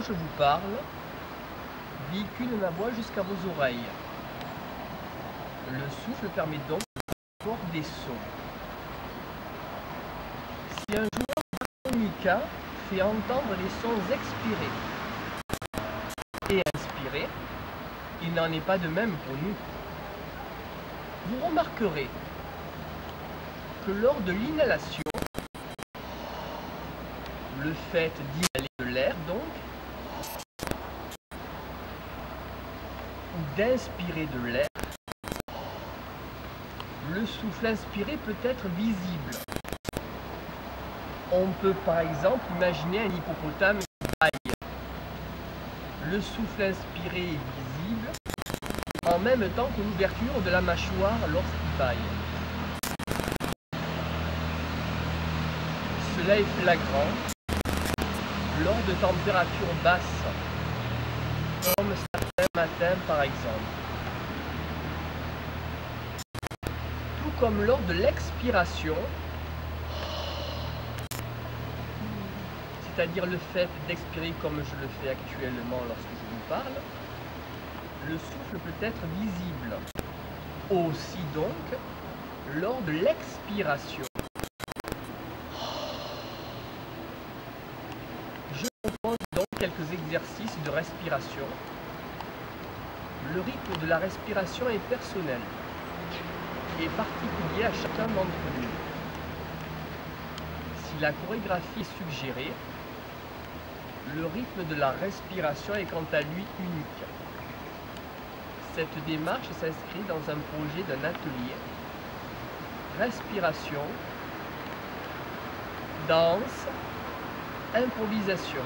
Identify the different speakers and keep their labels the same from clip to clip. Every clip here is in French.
Speaker 1: Je vous parle, véhicule ma voix jusqu'à vos oreilles. Le souffle permet donc d'avoir des sons. Si un joueur d'harmonica fait entendre les sons expirés et inspirés, il n'en est pas de même pour nous. Vous remarquerez que lors de l'inhalation, le fait d'inhaler de l'air donc, ou d'inspirer de l'air, le souffle inspiré peut être visible. On peut par exemple imaginer un hippopotame qui baille. Le souffle inspiré est visible en même temps que l'ouverture de la mâchoire lorsqu'il baille. Cela est flagrant lors de températures basses, matins par exemple. Tout comme lors de l'expiration, c'est-à-dire le fait d'expirer comme je le fais actuellement lorsque je vous parle, le souffle peut être visible. Aussi donc, lors de l'expiration. Je propose donc quelques exercices de respiration. Le rythme de la respiration est personnel et particulier à chacun d'entre nous. Si la chorégraphie est suggérée, le rythme de la respiration est quant à lui unique. Cette démarche s'inscrit dans un projet d'un atelier respiration, danse, improvisation.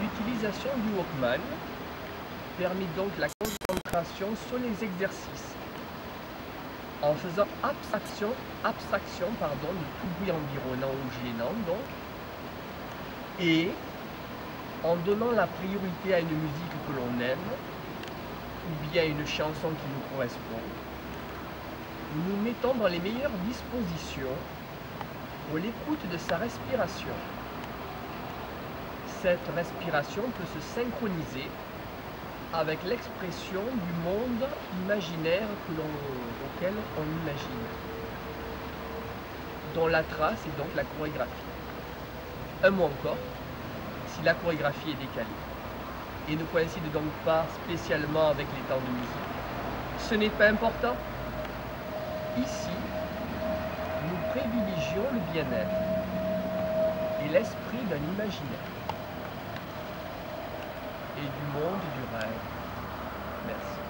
Speaker 1: L'utilisation du Walkman permet donc la concentration sur les exercices en faisant abstraction, abstraction pardon, de tout bruit environnant ou gênant donc et en donnant la priorité à une musique que l'on aime ou bien une chanson qui nous correspond, nous nous mettons dans les meilleures dispositions pour l'écoute de sa respiration. Cette respiration peut se synchroniser avec l'expression du monde imaginaire que auquel on imagine, dont la trace est donc la chorégraphie. Un mot encore, si la chorégraphie est décalée et ne coïncide donc pas spécialement avec les temps de musique, ce n'est pas important. Ici, nous privilégions le bien-être et l'esprit d'un imaginaire et du monde du rêve. Merci.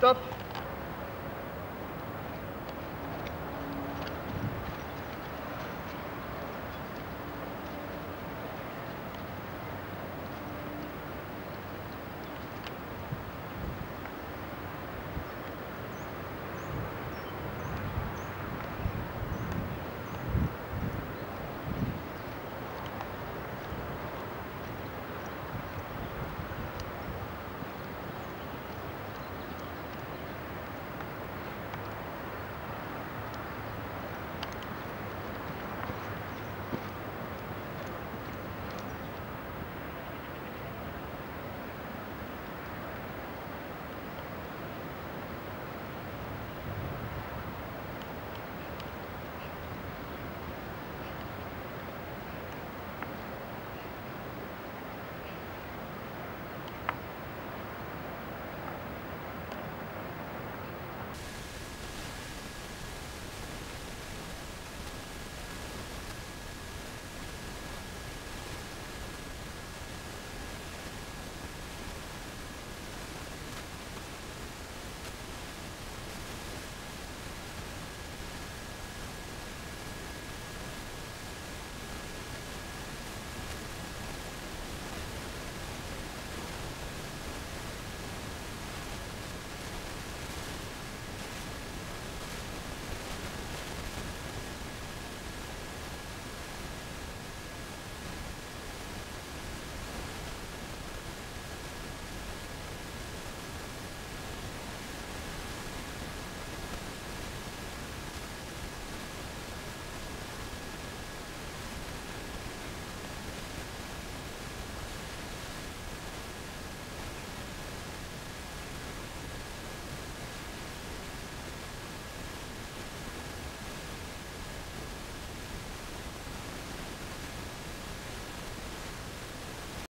Speaker 1: stop.